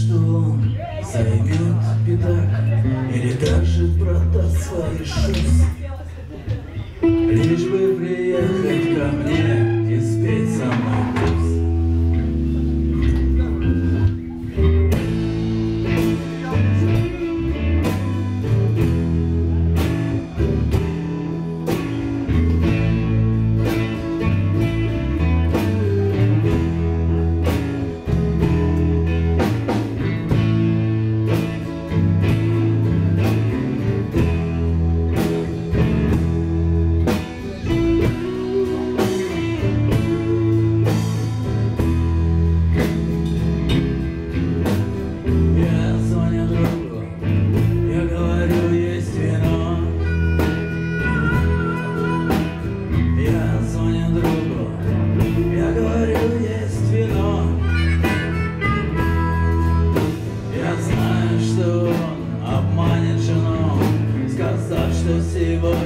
что займет você voltar.